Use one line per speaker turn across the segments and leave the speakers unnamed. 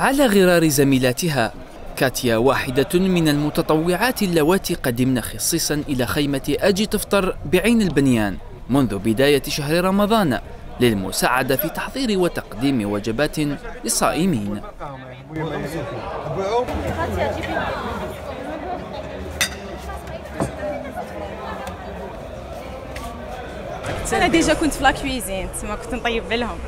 على غرار زميلاتها كاتيا واحدة من المتطوعات اللواتي قدمن خصيصا إلى خيمة أجي تفطر بعين البنيان منذ بداية شهر رمضان للمساعدة في تحضير وتقديم وجبات للصائمين.
أنا déjà كنت في la cuisine تما كنت نطيب لهم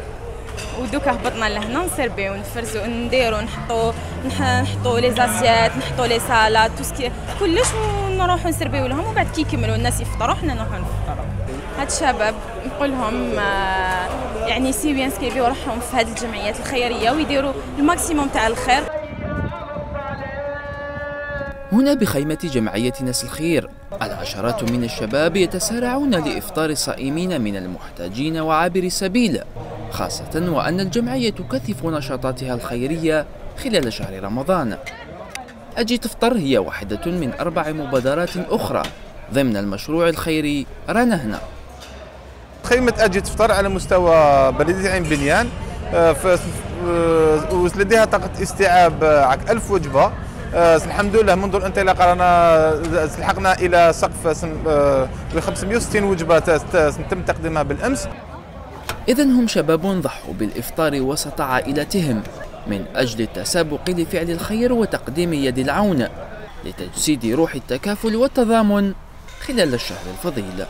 ودوكا هبطنا لهنا نسربيو نفرزو نديرو نحطو نحطو les assiettes نحطو les salades tout ce qui كلش ونروحو نسربيو لهم وبعد كي يكملوا الناس يفطروا حنا نروحو نفطروا هاد الشباب نقول لهم آه، يعني يانسكريبيو روحهم في هاد الجمعيات الخيرية ويديروا ال maximum تاع الخير.
هنا بخيمة جمعية نسل الخير العشرات من الشباب يتسارعون لإفطار الصائمين من المحتاجين وعابر السبيل خاصة وأن الجمعية تكثف نشاطاتها الخيرية خلال شهر رمضان. أجي تفطر هي واحدة من أربع مبادرات أخرى ضمن المشروع الخيري رنهنا.
خيمة أجي تفطر على مستوى بلدية عين بنيان آه، آه، لديها طاقة استيعاب آه، ألف وجبة. الحمد لله منذ الانطلاقة رانا لحقنا إلى سقف 560 وجبة تم تقديمها بالأمس.
إذا هم شباب ضحوا بالإفطار وسط عائلتهم من أجل التسابق لفعل الخير وتقديم يد العون لتجسيد روح التكافل والتضامن خلال الشهر الفضيل.